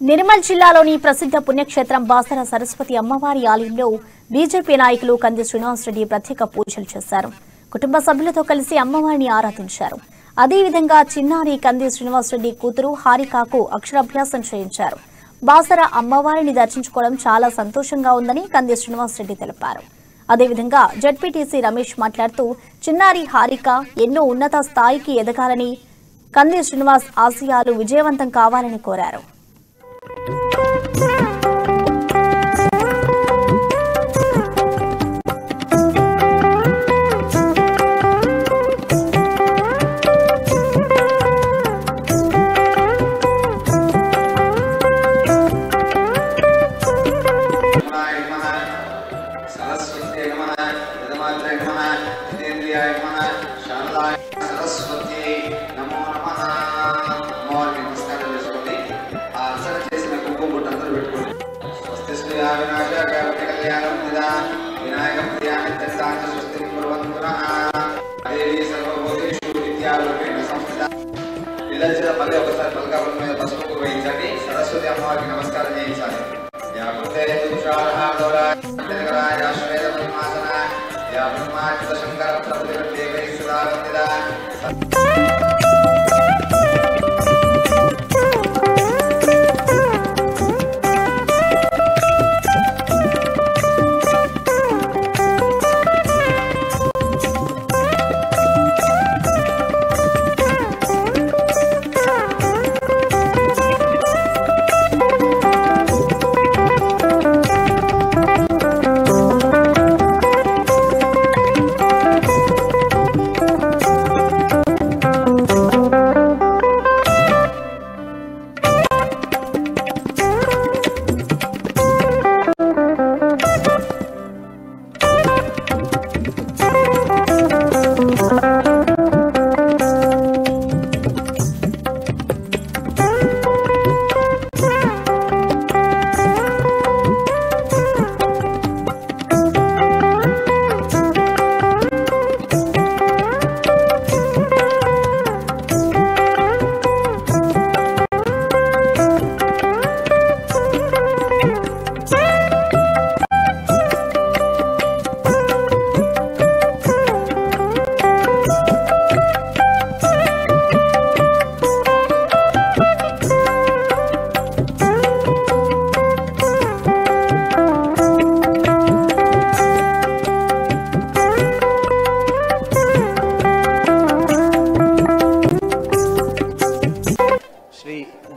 నిర్మల్ జిల్లాలోని ప్రసిద్ధ పుణ్యక్షేత్రం బాసర సరస్వతి అమ్మవారి ఆలయంలో బీజేపీ నాయకులు కంది శ్రీనివాసరెడ్డి ప్రత్యేక పూజలు చేశారు. కుటుంబ సభ్యులతో కలిసి అమ్మవారిని ఆరాధించారు. అదేవిధంగా చిన్నారి కంది శ్రీనివాసరెడ్డి కూతురు హారికాకు అక్షరాభ్యాసం చేయించారు. బాసర అమ్మవారిని దర్శించుకోవడం చాలా సంతోషంగా ఉందని కంది శ్రీనివాసరెడ్డి తెలిపారు. అదేవిధంగా జడ్పీటీసీ రమేష్ మాట్లాడుతూ చిన్నారి హారిక ఎన్నో ఉన్నత స్థాయికి ఎదగాలని కంది శ్రీనివాస్ ఆశయాలు విజయవంతం కావాలని కోరారు. సరస్వతి అమ్మవారికి నమస్కారం చేయించాలి యాకుంతే తుషారహాడోరాయ శ్వేత పరిమాసన యా బ్రహ్మాచిత శంకర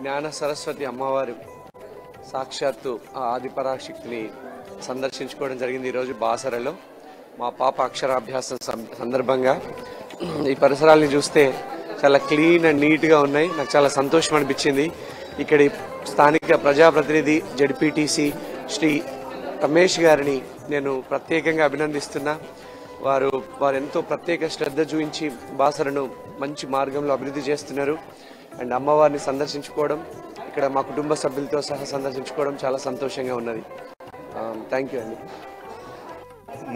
జ్ఞాన సరస్వతి అమ్మవారు సాక్షాత్తు ఆ ఆదిపరాశక్తిని సందర్శించుకోవడం జరిగింది ఈరోజు బాసరలో. మా పాప అక్షరాభ్యాసం సందర్భంగా. ఈ పరిసరాల్ని చూస్తే చాలా క్లీన్ అండ్ నీట్గా ఉన్నాయి. నాకు చాలా సంతోషం అనిపించింది. ఇక్కడి స్థానిక ప్రజాప్రతినిధి జడ్పీటీసీ శ్రీ రమేష్ గారిని నేను ప్రత్యేకంగా అభినందిస్తున్నా. వారు వారు ఎంతో ప్రత్యేక శ్రద్ధ చూపించి బాసరను మంచి మార్గంలో అభివృద్ధి చేస్తున్నారు. అండ్ అమ్మవారిని సందర్శించుకోవడం ఇక్కడ మా కుటుంబ సభ్యులతో సహా సందర్శించుకోవడం చాలా సంతోషంగా ఉన్నది. థ్యాంక్ యూ అండి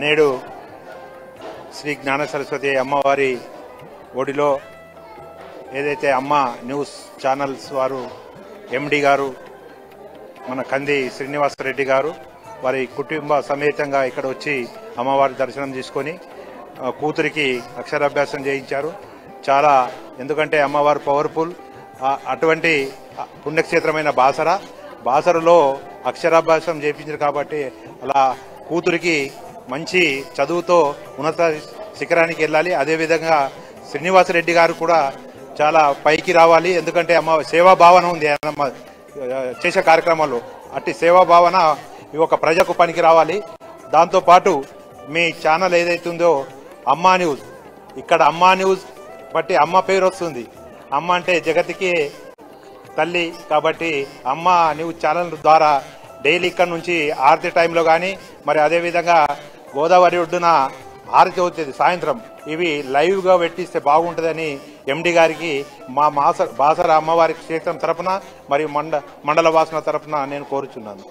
నేడు శ్రీ జ్ఞాన సరస్వతి అమ్మవారి ఒడిలో ఏదైతే అమ్మ న్యూస్ ఛానల్స్ వారు ఎండి గారు మన కంది శ్రీనివాసరెడ్డి గారు వారి కుటుంబ సమేతంగా ఇక్కడ వచ్చి అమ్మవారి దర్శనం తీసుకొని కూతురికి అక్షరాభ్యాసం చేయించారు. చాలా ఎందుకంటే అమ్మవారు పవర్ఫుల్ అటువంటి పుణ్యక్షేత్రమైన బాసర. బాసరలో అక్షరాభ్యాసం చేయించారు కాబట్టి అలా కూతురికి మంచి చదువుతో ఉన్నత శిఖరానికి వెళ్ళాలి. అదేవిధంగా శ్రీనివాసరెడ్డి గారు కూడా చాలా పైకి రావాలి. ఎందుకంటే అమ్మ సేవా భావన ఉంది. అమ్మ చేసే కార్యక్రమాల్లో అట్టి సేవా భావన ఈ ఒక ప్రజకు పనికి రావాలి. దాంతోపాటు మీ ఛానల్ ఏదైతుందో అమ్మా న్యూస్. ఇక్కడ అమ్మా న్యూస్ బట్టి అమ్మ పేరు వస్తుంది. అమ్మ అంటే జగతికి తల్లి కాబట్టి అమ్మ న్యూస్ ఛానల్ ద్వారా డైలీ ఇక్కడ నుంచి ఆరతి టైంలో కానీ మరి అదేవిధంగా గోదావరి ఒడ్డున ఆరతి అవుతుంది సాయంత్రం. ఇవి లైవ్గా పెట్టిస్తే బాగుంటుందని ఎండి గారికి మా మాస బాసర అమ్మవారి క్షేత్రం తరపున మరియు మండ మండల వాసన తరపున నేను కోరుచున్నాను.